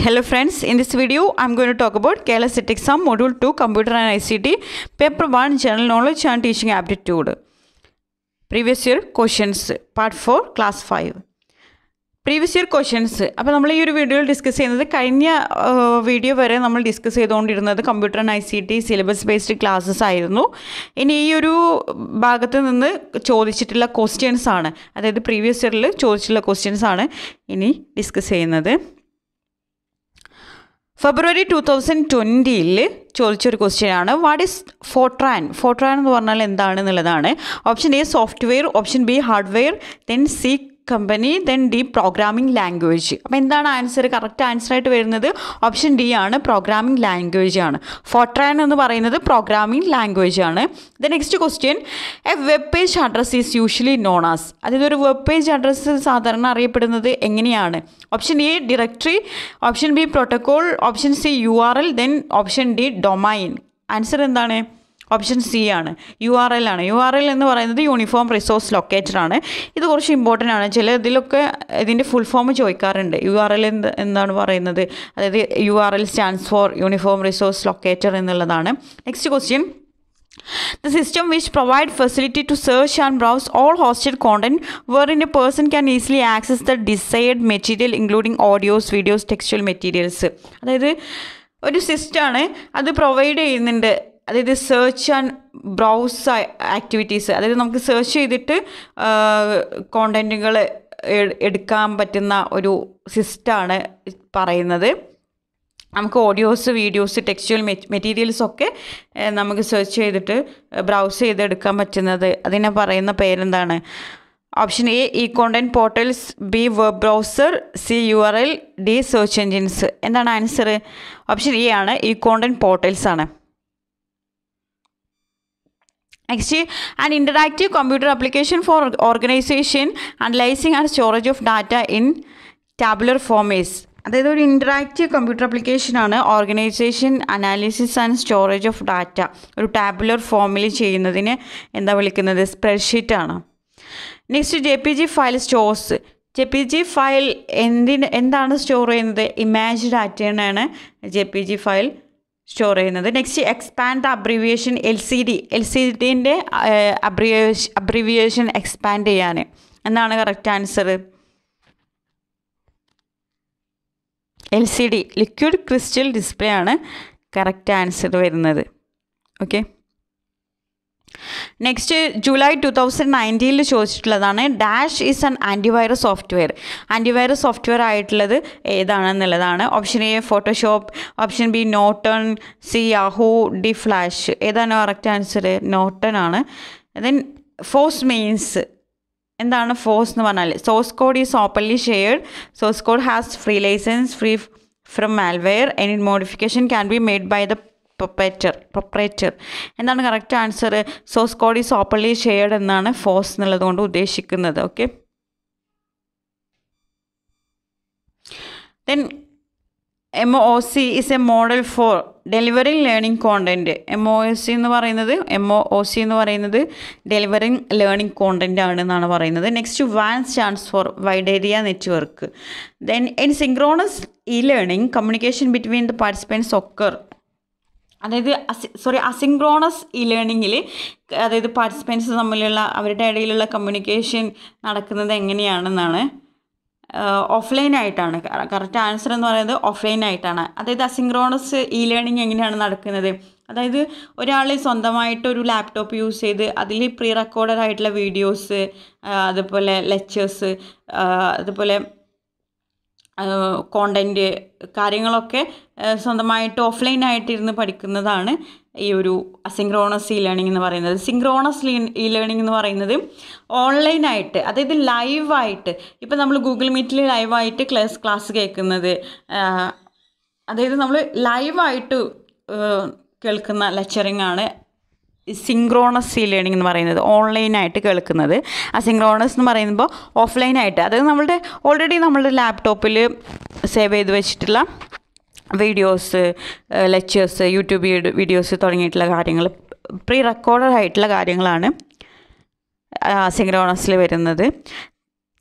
Hello friends, in this video I'm going to talk about Kerala State Exam Module 2 Computer and ICT Paper 1 General Knowledge and Teaching Aptitude. Previous year questions Part 4 Class 5. Previous year questions അപ്പോൾ നമ്മൾ ഈ ഒരു വീഡിയോയിൽ discuss ചെയ്യുന്നത് കഴിഞ്ഞ video വരെ നമ്മൾ discuss ചെയ്തുകൊണ്ടിരുന്നത് computer and I C T syllabus based classes ആയിരുന്നു ഇനി ഈ ഒരു ഭാഗത്ത് നിന്ന് ചോദിച്ചിട്ടുള്ള ക്വസ്റ്റ്യൻസ് ആണ് അതായത് പ്രീവിയസ് ഇയറിൽ ചോദിച്ചിട്ടുള്ള ക്വസ്റ്റ്യൻസ് ആണ് ഇനി ഡിസ്കസ് ചെയ്യുന്നത് ഫെബ്രുവരി ടു തൗസൻഡ് ട്വന്റിയിൽ ചോദിച്ചൊരു ക്വസ്റ്റ്യൻ ആണ്. വാട്ട് ഈസ് ഫോട്രാൻ ഫോട്രാൻ എന്ന് പറഞ്ഞാൽ എന്താണെന്നുള്ളതാണ് option A software option B hardware then C company then D programming language അപ്പോൾ എന്താണ് ആൻസർ കറക്റ്റ് ആൻസർ ആയിട്ട് വരുന്നത് ഓപ്ഷൻ ഡി ആണ് പ്രോഗ്രാമിംഗ് ലാംഗ്വേജ് ആണ്. ഫോട്രാൻ എന്ന് പറയുന്നത് പ്രോഗ്രാമിംഗ് ലാംഗ്വേജ് ആണ്. The next question a web page address is usually known as അതായത് ഒരു വെബ് പേജ് അഡ്രസ്സ് സാധാരണ അറിയപ്പെടുന്നത് എങ്ങനെയാണ്? Option A directory option B protocol option C U R L then option D domain answer എന്താണ്? Option C ആണ്. U R L ആണ്. U R L എന്ന് പറയുന്നത് യൂണിഫോം റിസോഴ്സ് ലൊക്കേറ്റർ ആണ്. ഇത് കുറച്ച് ഇമ്പോർട്ടന്റ് ആണ്. ചില ഇതിലൊക്കെ ഇതിന്റെ ഫുൾ ഫോം ചോദിക്കാറുണ്ട്. യു ആർ എൽ എന്ത് എന്താണ് പറയുന്നത്? അതായത് U R L stands for uniform resource locator എന്നുള്ളതാണ്. Next question The system which provide facility to search and browse all hosted content wherein a person can easily access the desired material including audios, videos, textual materials. അതായത് ഒരു സിസ്റ്റമാണ് അത് provide ചെയ്യുന്നുണ്ട്. അതായത് search and browse activities അതായത് നമുക്ക് search ചെയ്തിട്ട് കോണ്ടന്റുകൾ എടുക്കാൻ പറ്റുന്ന ഒരു സിസ്റ്റമാണ് പറയുന്നത്. നമുക്ക് ഓഡിയോസ് വീഡിയോസ് ടെക്സ്റ്റുവൽ മെറ്റീരിയൽസ് ഒക്കെ നമുക്ക് സെർച്ച് ചെയ്തിട്ട് ബ്രൗസ് ചെയ്തെടുക്കാൻ പറ്റുന്നത്. അതിനെ പറയുന്ന പേരെന്താണ്? Option A e content portals B web browser C U R L D search engines എന്താണ് ആൻസർ ഓപ്ഷൻ എ ആണ് ഇ കോണ്ടന്റ് പോർട്ടൽസ് ആണ്. Next and interactive computer application for organization analysing and storage of data in tabular forms അതായത് ഒരു interactive computer ആപ്ലിക്കേഷനാണ് organization analysis and storage of data ഒരു tabular ഫോമിൽ ചെയ്യുന്നതിന് എന്താ വിളിക്കുന്നത്? സ്പ്രെഡ്ഷീറ്റ് ആണ്. Next J P G file stores J P G file എന്തിന് എന്താണ് സ്റ്റോർ ചെയ്യുന്നത്? ഇമാജ് ഡാറ്റയാണ് J P G file store ചെയ്യുന്നത്. Next expand the abbreviation L C D L C ഡിന്റെ abbreviation abbreviation expand ചെയ്യാൻ എന്താണ് correct answer L C D liquid crystal display ആണ് correct answer വരുന്നത്. Okay next July two thousand നയന്റീനിൽ ചോദിച്ചിട്ടുള്ളതാണ് dash is an antivirus software antivirus software ആയിട്ടുള്ളത് ഏതാണെന്നുള്ളതാണ്. Option A Photoshop option B Norton C Yahoo D flash ഏതാണ് correct answer Norton ആണ്. Then FOSS means എന്താണ് FOSS എന്ന് പറഞ്ഞാൽ source code is openly shared source code has free licence free from malware any modification can be made by the proprietor proprietor എന്താണ് correct answer source code is openly shared എന്നാണ് FOSS എന്നുള്ളത് കൊണ്ട് ഉദ്ദേശിക്കുന്നത്. Okay then M O C is a model for delivering learning content M O S C എന്ന് പറയുന്നത് M O C എന്ന് പറയുന്നത് delivering learning content ആണ് എന്നാണ് പറയുന്നത്. Next van stands for wide area network then in synchronous e learning communication between the participants occur അതായത് അസി sorry asynchronous E ലേണിങ്ങിൽ അതായത് പാർട്ടിസിപ്പൻസ് തമ്മിലുള്ള അവരുടെ ഇടയിലുള്ള കമ്മ്യൂണിക്കേഷൻ നടക്കുന്നത് എങ്ങനെയാണെന്നാണ് ഓഫ്ലൈൻ ആയിട്ടാണ്. കറക്റ്റ് ആൻസർ എന്ന് പറയുന്നത് ഓഫ്ലൈൻ ആയിട്ടാണ്. അതായത് അസിങ്ക്രോണസ് ഇ ലേണിംഗ് എങ്ങനെയാണ് നടക്കുന്നത്? അതായത് ഒരാൾ സ്വന്തമായിട്ട് ഒരു ലാപ്ടോപ്പ് യൂസ് ചെയ്ത് അതിൽ പ്രീ റെക്കോർഡഡ് ആയിട്ടുള്ള വീഡിയോസ് അതുപോലെ ലെക്ചേഴ്സ് അതുപോലെ കോണ്ടന്റ് കാര്യങ്ങളൊക്കെ സ്വന്തമായിട്ട് ഓഫ്ലൈൻ ആയിട്ടിരുന്ന് പഠിക്കുന്നതാണ് ഈ ഒരു അസിൻക്രോണസ് ഇ ലേണിംഗ് എന്ന് പറയുന്നത്. സിൻക്രോണസ് ഇ ലേണിംഗ് എന്ന് പറയുന്നത് ഓൺലൈനായിട്ട് അതായത് ലൈവായിട്ട് ഇപ്പം നമ്മൾ ഗൂഗിൾ മീറ്റിൽ ലൈവായിട്ട് ക്ലാസ് ക്ലാസ് കേൾക്കുന്നത് അതായത് നമ്മൾ ലൈവായിട്ട് കേൾക്കുന്ന ലെക്ചറിങ് ആണ് സിങ്ക്രോണസ് ഇ ലേണിംഗ് എന്ന് പറയുന്നത് ഓൺലൈനായിട്ട് കേൾക്കുന്നത്. ആ സിങ്ക്രോണസ് എന്ന് പറയുമ്പോൾ ഓഫ്ലൈനായിട്ട് അതായത് നമ്മളുടെ ഓൾറെഡി നമ്മളുടെ ലാപ്ടോപ്പിൽ സേവ് ചെയ്ത് വെച്ചിട്ടുള്ള വീഡിയോസ് ലെക്ചേഴ്സ് യൂട്യൂബ് വീഡിയോസ് തുടങ്ങിയിട്ടുള്ള കാര്യങ്ങൾ പ്രീ റെക്കോർഡഡ് ആയിട്ടുള്ള കാര്യങ്ങളാണ് സിങ്ക്രോണസിൽ വരുന്നത്.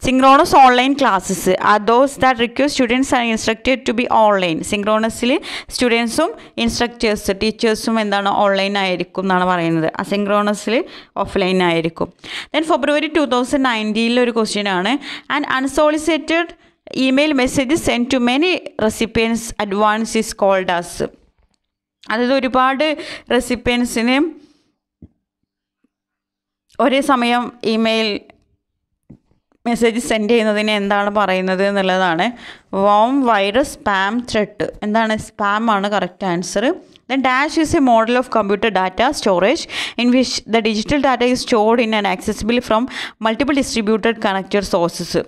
സിങ്ക്രോണസ് ഓൺലൈൻ ക്ലാസ്സസ് ആ those that request students are instructed to be online സിങ്ക്രോണസിൽ സ്റ്റുഡൻസും ഇൻസ്ട്രക്ടേഴ്സ് ടീച്ചേഴ്സും എന്താണ് ഓൺലൈൻ ആയിരിക്കും എന്നാണ് പറയുന്നത്. അസിങ്ക്രോണസിൽ ഓഫ്ലൈൻ ആയിരിക്കും. ദെൻ ഫെബ്രുവരി ടു തൗസൻഡ് നയന്റീനിലെ ഒരു ക്വസ്റ്റ്യൻ ആണ്. And unsolicited email message send to many recipients advance is called as അതായത് ഒരുപാട് റെസിപ്പിയൻസിന് ഒരേ സമയം ഇമെയിൽ മെസ്സേജ് സെൻഡ് ചെയ്യുന്നതിന് എന്താണ് പറയുന്നത് എന്നുള്ളതാണ്. വോം വൈറസ് സ്പാം ത്രെട്ട് എന്താണ്? സ്പാം ആണ് correct answer then dash is a model of computer data storage in which the digital data is stored in and accessible from multiple distributed connected sources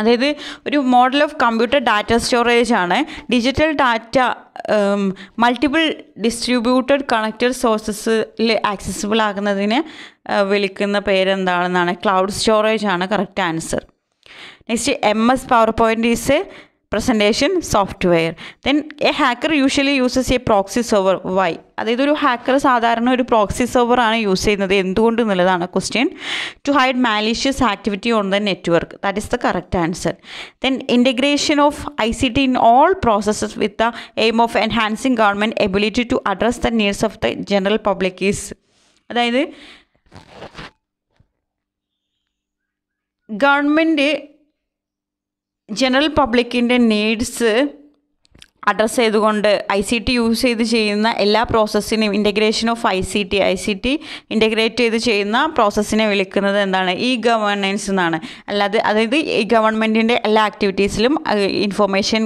അതായത് ഒരു model of computer data storage ആണ്. Digital data multiple distributed connected സോഴ്സസിൽ accessible ആകുന്നതിന് വിളിക്കുന്ന പേരെന്താണെന്നാണ്. Cloud storage ആണ് correct answer next M S PowerPoint is presentation software then a hacker usually uses a proxy server why അതായത് ഒരു hacker സാധാരണ ഒരു proxy server ആണ് യൂസ് ചെയ്യുന്നത്. എന്തുകൊണ്ട് എന്നുള്ളതാണ് question to hide malicious activity on the network that is the correct answer then integration of I C T in all processes with the aim of enhancing government ability to address the needs of the general public is അതായത് government general പബ്ലിക്കിന്റെ needs address ചെയ്തുകൊണ്ട് I C T use ചെയ്ത് ചെയ്യുന്ന എല്ലാ പ്രോസസ്സിനെയും integration of I C T I C T integrate ചെയ്ത് ചെയ്യുന്ന പ്രോസസ്സിനെ വിളിക്കുന്നത് എന്താണ്? ഇ ഗവേണൻസ് എന്നാണ്. അല്ലാതെ അതായത് ഈ ഗവൺമെന്റിന്റെ എല്ലാ ആക്ടിവിറ്റീസിലും information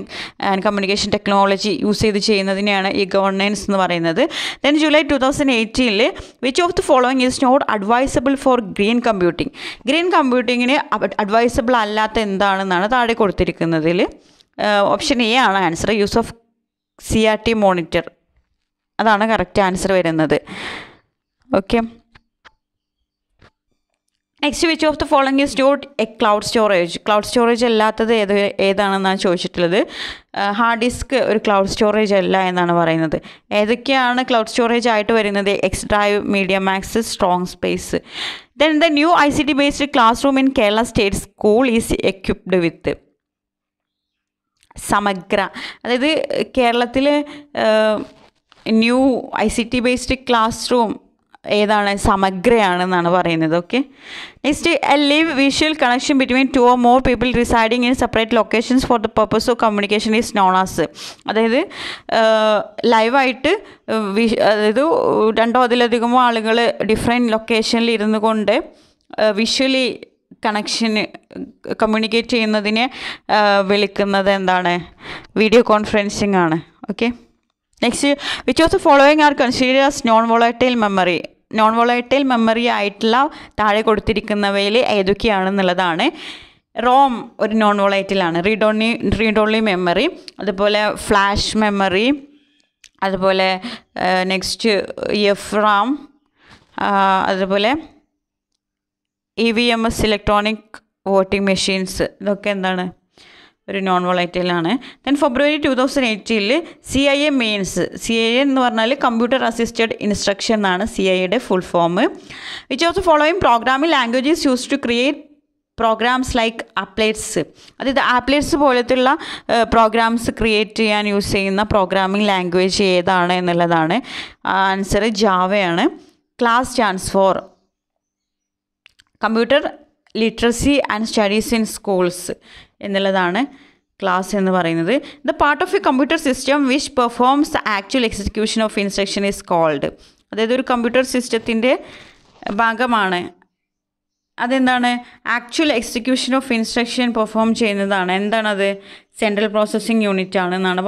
and communication technology use ചെയ്ത് ചെയ്യുന്നതിനെയാണ് ഈ ഗവർണൻസ് എന്ന് പറയുന്നത്. Then July two thousand എയ്റ്റീനിൽ which of the following is not advisable for green computing green കമ്പ്യൂട്ടിങ്ങിന് advisable അല്ലാത്ത എന്താണെന്നാണ് താഴെ കൊടുത്തിരിക്കുന്നതിൽ ഓപ്ഷൻ എ ആണ് answer use of C R T monitor അതാണ് കറക്റ്റ് ആൻസർ വരുന്നത്. Okay next which of the following is not a cloud storage cloud storage അല്ലാത്തത് ഏത് ഏതാണെന്നാണ് ചോദിച്ചിട്ടുള്ളത്. ഹാർഡ് ഡിസ്ക് ഒരു ക്ലൗഡ് സ്റ്റോറേജ് അല്ല എന്നാണ് പറയുന്നത്. ഏതൊക്കെയാണ് ക്ലൗഡ് സ്റ്റോറേജ് ആയിട്ട് വരുന്നത്? X drive media max strong space then the new I C T based classroom in Kerala state school is equipped with Samagra. അതായത് കേരളത്തിൽ new I C T based classroom ഏതാണ്? സമഗ്രയാണെന്നാണ് പറയുന്നത്. Okay? Next a live visual connection between two or more people residing in separate locations for the purpose of communication is known as അതായത് ലൈവായിട്ട് അതായത് രണ്ടോ അതിലധികമോ ആളുകൾ ഡിഫറെന്റ് ലൊക്കേഷനിൽ ഇരുന്നു കൊണ്ട് വിഷ്വലി കണക്ഷന് കമ്മ്യൂണിക്കേറ്റ് ചെയ്യുന്നതിനെ വിളിക്കുന്നത് എന്താണ്? വീഡിയോ കോൺഫറൻസിങ് ആണ്. Okay next which of the following are consider as non volatile memory non volatile memory ആയിട്ടുള്ള താഴെ കൊടുത്തിരിക്കുന്നവയിൽ ഏതൊക്കെയാണെന്നുള്ളതാണ്. റോം ഒരു non വോളൈറ്റിലാണ് read only read only memory അതുപോലെ ഫ്ലാഷ് മെമ്മറി അതുപോലെ നെക്സ്റ്റ് എഫ് റാം അതുപോലെ E V M S electronic voting machines ഇതൊക്കെ എന്താണ്? ഒരു നോൺ വോളൈറ്റൈലാണ് then February two thousand എയ്റ്റീനിൽ C I A means C I A എന്ന് പറഞ്ഞാൽ കമ്പ്യൂട്ടർ അസിസ്റ്റഡ് ഇൻസ്ട്രക്ഷൻ എന്നാണ് സി ഐ എയുടെ full form which of the following programming languages use to create programs like applets അതായത് applets പോലത്തുള്ള programs create ചെയ്യാൻ use ചെയ്യുന്ന programming language ഏതാണ് എന്നുള്ളതാണ് answer ജാവയാണ്. CLASS stands for computer literacy and studies in schools എന്നുള്ളതാണ് class എന്ന് പറയുന്നത്. The part of a computer system which performs actual execution of instruction is called. അതായത് ഒരു കമ്പ്യൂട്ടർ സിസ്റ്റത്തിന്റെ ഭാഗമാണ്. അതെന്താണ്? Actual execution of instruction perform ചെയ്യുന്നതാണ്. എന്താണത് സെൻട്രൽ പ്രോസസ്സിംഗ് യൂണിറ്റ് ആണ് എന്നാണ്